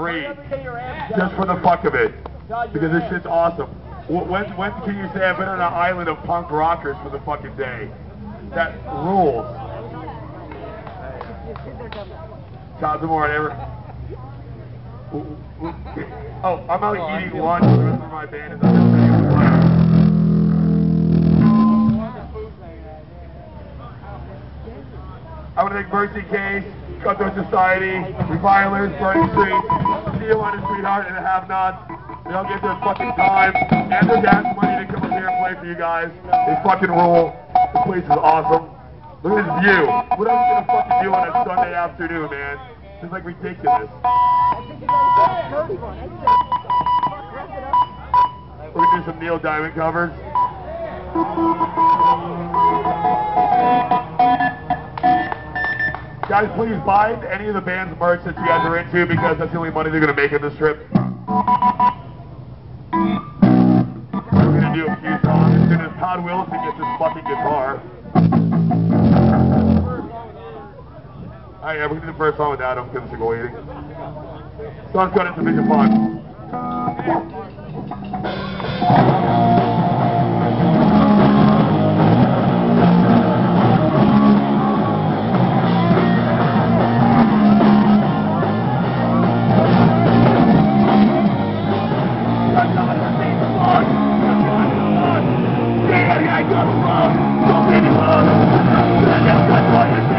free. Just for the fuck of it. Because this shit's awesome. When, when can you say I've been on an island of punk rockers for the fucking day? That rules. Shout more ever. Oh, I'm out eating lunch. The rest of my band is under I want to thank Mercy Case, Cutthroat Society, Revilers, Burning Street, See You on the Sweetheart, and the Have Nots. They all get their fucking time and their gas money to come up here and play for you guys. They fucking rule. The place is awesome. Look at this view. What else are you gonna fucking do on a Sunday afternoon, man? It's like ridiculous. We're gonna do some Neil Diamond covers. Guys, please buy any of the band's merch that you guys are into because that's the only money they're going to make in this trip. We're going to do a few songs as soon as Todd Wilson gets his fucking guitar. Alright, yeah, we're going to do the first song with Adam because it's go eating. So let's go into Vision 5. I gotta run. Don't be hurt.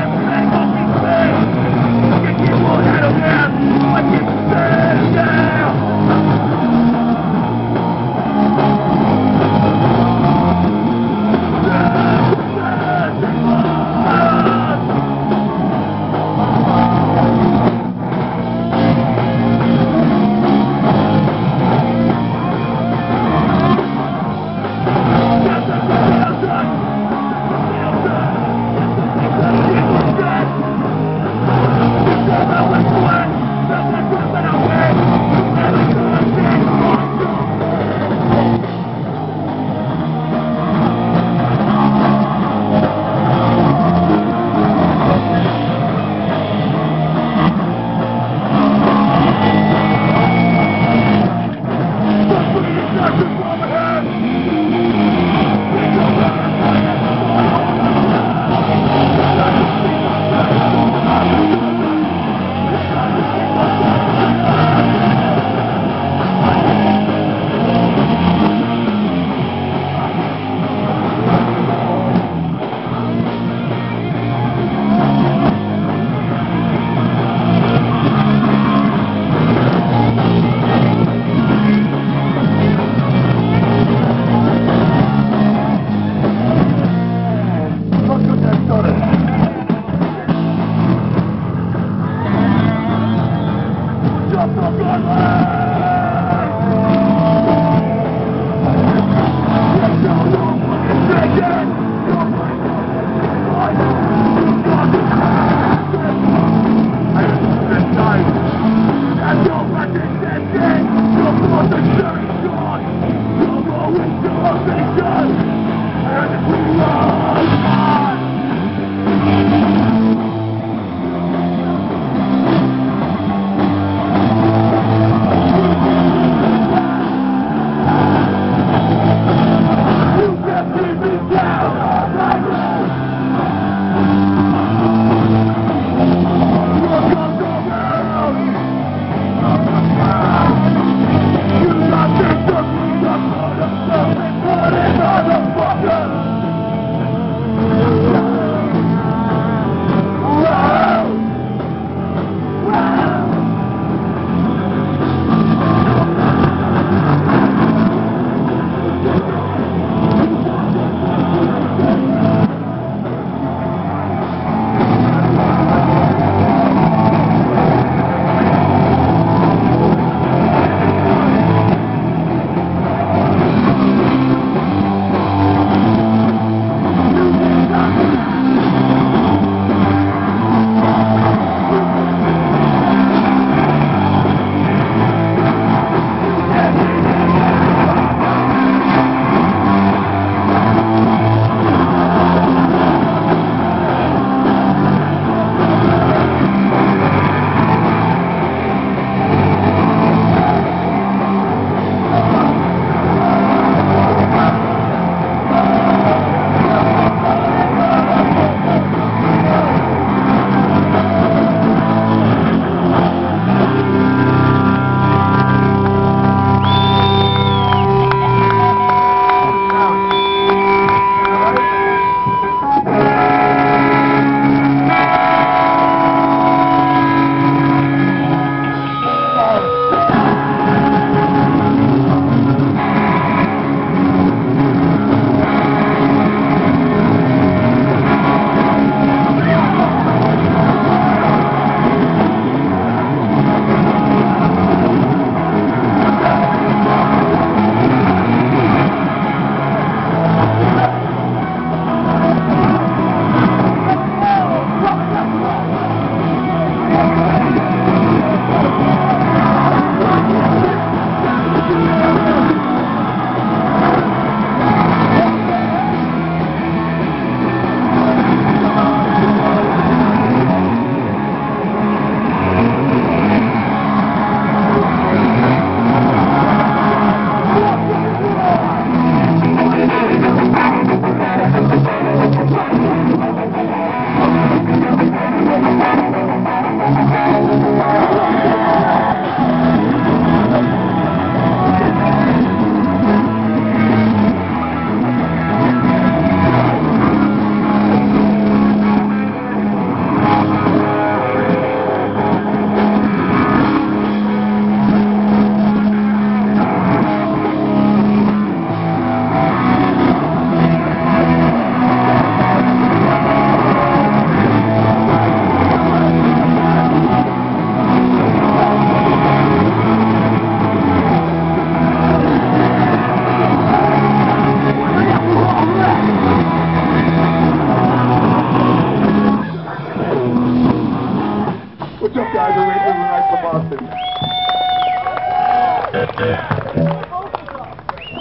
the way to the Boston.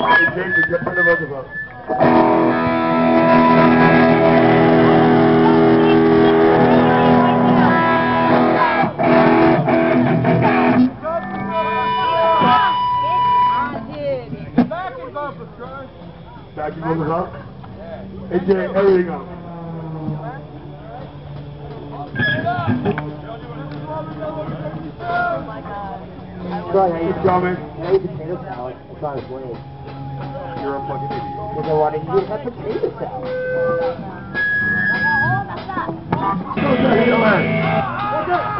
Hey, Jason, get rid of. Back in the house? Hey, Jay, everything up. God. Try I Keep eat, coming. I eat potato salad. It's on its way. You're a fucking idiot. Because I want to eat that potato salad. Go, Jackie, go ahead. Fucking